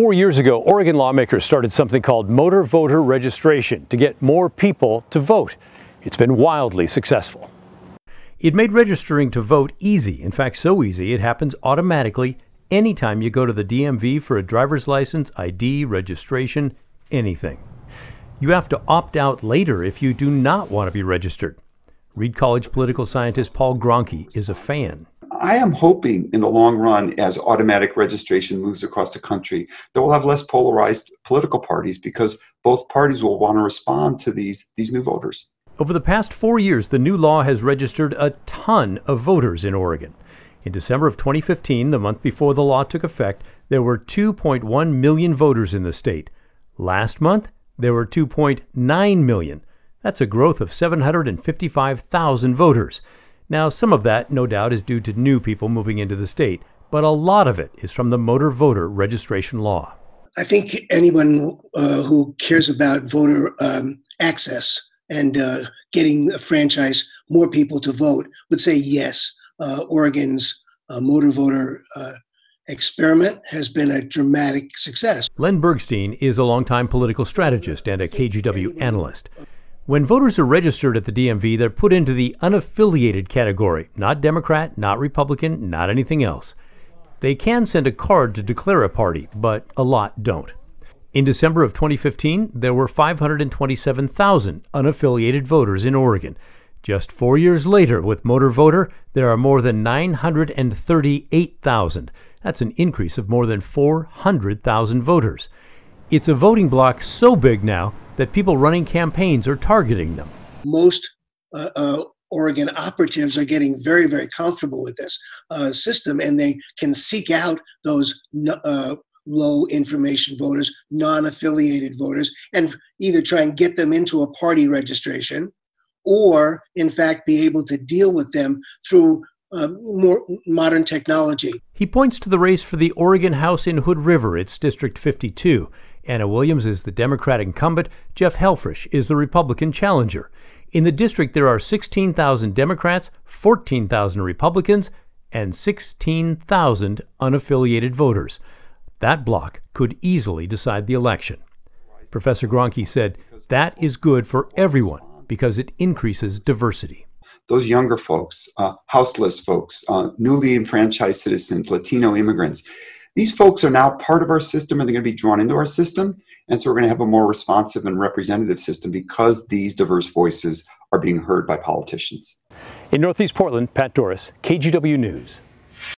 Four years ago, Oregon lawmakers started something called motor voter registration to get more people to vote. It's been wildly successful. It made registering to vote easy. In fact, so easy it happens automatically anytime you go to the DMV for a driver's license, ID, registration, anything. You have to opt out later if you do not want to be registered. Reed College political scientist Paul Gronke is a fan. I am hoping in the long run, as automatic registration moves across the country, that we'll have less polarized political parties because both parties will want to respond to these, these new voters. Over the past four years, the new law has registered a ton of voters in Oregon. In December of 2015, the month before the law took effect, there were 2.1 million voters in the state. Last month, there were 2.9 million. That's a growth of 755,000 voters. Now, some of that, no doubt, is due to new people moving into the state, but a lot of it is from the motor voter registration law. I think anyone uh, who cares about voter um, access and uh, getting a franchise more people to vote would say yes. Uh, Oregon's uh, motor voter uh, experiment has been a dramatic success. Len Bergstein is a longtime political strategist and a KGW analyst. When voters are registered at the DMV, they're put into the unaffiliated category, not Democrat, not Republican, not anything else. They can send a card to declare a party, but a lot don't. In December of 2015, there were 527,000 unaffiliated voters in Oregon. Just four years later, with Motor Voter, there are more than 938,000. That's an increase of more than 400,000 voters. It's a voting bloc so big now that people running campaigns are targeting them. Most uh, uh, Oregon operatives are getting very, very comfortable with this uh, system, and they can seek out those uh, low information voters, non affiliated voters, and either try and get them into a party registration or, in fact, be able to deal with them through uh, more modern technology. He points to the race for the Oregon House in Hood River, it's District 52. Anna Williams is the Democrat incumbent, Jeff Helfrich is the Republican challenger. In the district, there are 16,000 Democrats, 14,000 Republicans, and 16,000 unaffiliated voters. That block could easily decide the election. Professor Gronke said that is good for everyone because it increases diversity. Those younger folks, uh, houseless folks, uh, newly enfranchised citizens, Latino immigrants, these folks are now part of our system and they're going to be drawn into our system. And so we're going to have a more responsive and representative system because these diverse voices are being heard by politicians. In Northeast Portland, Pat Dooris, KGW News.